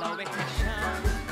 老贝泰山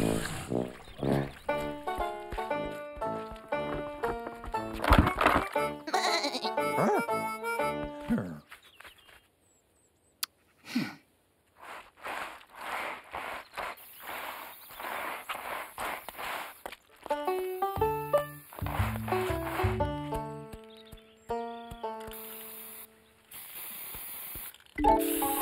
you hmm.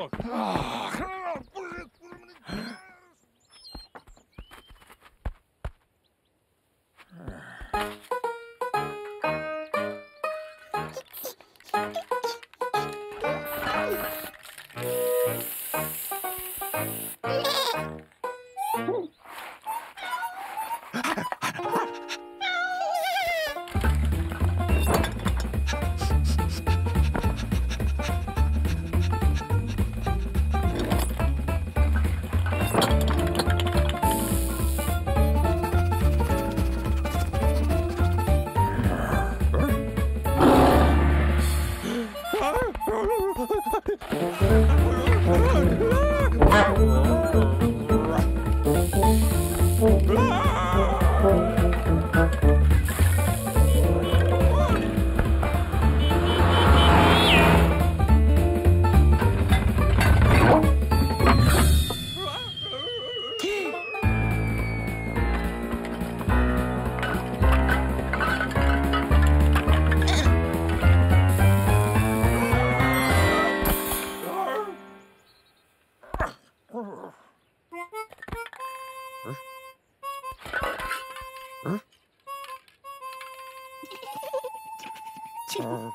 Oh. Choo.